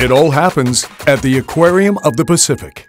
It all happens at the Aquarium of the Pacific.